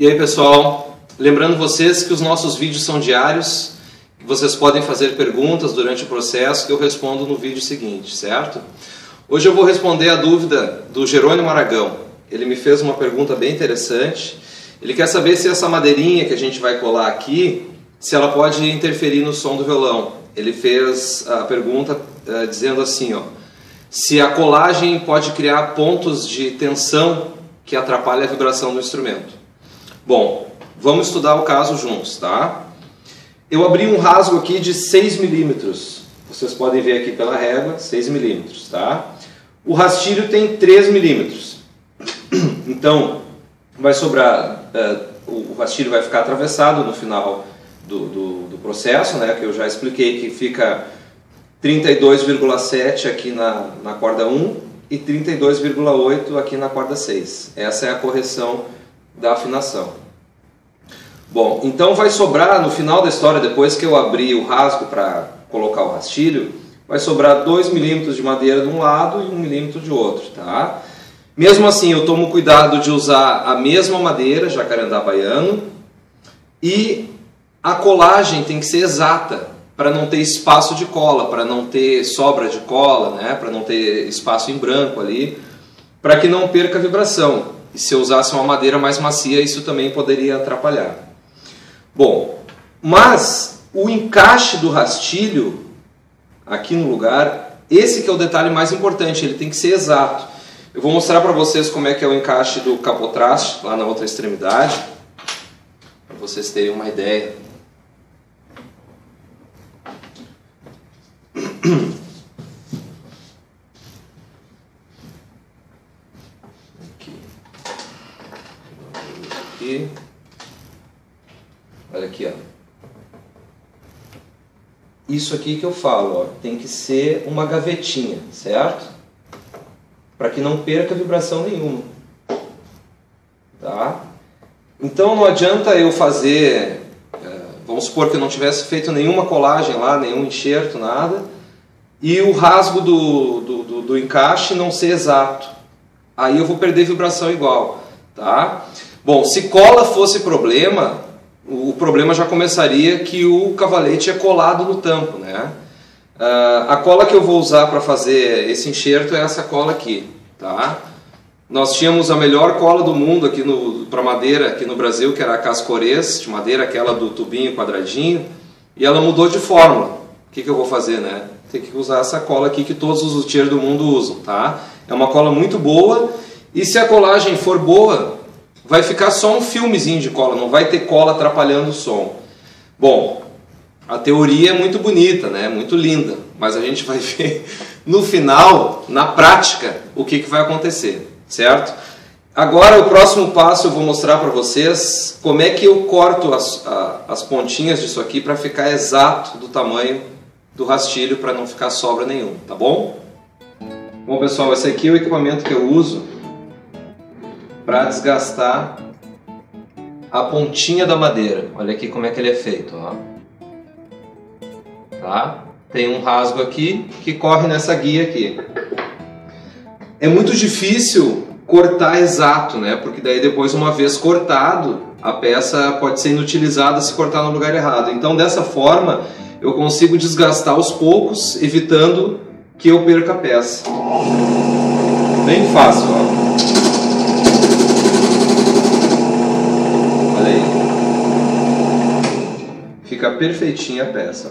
E aí pessoal, lembrando vocês que os nossos vídeos são diários, vocês podem fazer perguntas durante o processo que eu respondo no vídeo seguinte, certo? Hoje eu vou responder a dúvida do Jerônimo Aragão. Ele me fez uma pergunta bem interessante. Ele quer saber se essa madeirinha que a gente vai colar aqui, se ela pode interferir no som do violão. Ele fez a pergunta uh, dizendo assim, ó, se a colagem pode criar pontos de tensão que atrapalham a vibração do instrumento. Bom, vamos estudar o caso juntos, tá? Eu abri um rasgo aqui de 6 milímetros. Vocês podem ver aqui pela régua, 6 milímetros, tá? O rastilho tem 3 milímetros. Então, vai sobrar, uh, o rastilho vai ficar atravessado no final do, do, do processo, né? Que eu já expliquei que fica 32,7 aqui na, na corda 1 e 32,8 aqui na corda 6. Essa é a correção da afinação. Bom, então vai sobrar no final da história, depois que eu abrir o rasgo para colocar o rastilho, vai sobrar 2 milímetros de madeira de um lado e 1 um milímetro de outro, tá? Mesmo assim, eu tomo cuidado de usar a mesma madeira, jacarandá baiano, e a colagem tem que ser exata, para não ter espaço de cola, para não ter sobra de cola, né? para não ter espaço em branco ali, para que não perca a vibração. E se eu usasse uma madeira mais macia, isso também poderia atrapalhar. Bom, mas o encaixe do rastilho aqui no lugar, esse que é o detalhe mais importante, ele tem que ser exato. Eu vou mostrar para vocês como é que é o encaixe do capotraste lá na outra extremidade, para vocês terem uma ideia. aqui. Olha aqui, ó. Isso aqui que eu falo, ó, tem que ser uma gavetinha, certo? Para que não perca vibração nenhuma. Tá? Então não adianta eu fazer, é, vamos supor que eu não tivesse feito nenhuma colagem lá, nenhum enxerto, nada, e o rasgo do, do, do, do encaixe não ser exato. Aí eu vou perder vibração igual. Tá? Bom, se cola fosse problema, o problema já começaria que o cavalete é colado no tampo, né? Uh, a cola que eu vou usar para fazer esse enxerto é essa cola aqui, tá? Nós tínhamos a melhor cola do mundo aqui para madeira aqui no Brasil, que era a Cascores, de madeira, aquela do tubinho quadradinho, e ela mudou de fórmula. O que, que eu vou fazer, né? Tem que usar essa cola aqui que todos os luthiers do mundo usam, tá? É uma cola muito boa, e se a colagem for boa, vai ficar só um filmezinho de cola, não vai ter cola atrapalhando o som. Bom, a teoria é muito bonita, né? Muito linda, mas a gente vai ver no final, na prática, o que, que vai acontecer, certo? Agora o próximo passo eu vou mostrar para vocês como é que eu corto as, a, as pontinhas disso aqui para ficar exato do tamanho do rastilho para não ficar sobra nenhum, tá bom? Bom pessoal, esse aqui é o equipamento que eu uso para desgastar a pontinha da madeira. Olha aqui como é que ele é feito, ó. Tá? Tem um rasgo aqui que corre nessa guia aqui. É muito difícil cortar exato, né? Porque daí depois uma vez cortado, a peça pode ser inutilizada se cortar no lugar errado. Então dessa forma, eu consigo desgastar aos poucos, evitando que eu perca a peça. Bem fácil, ó. Fica perfeitinha a peça.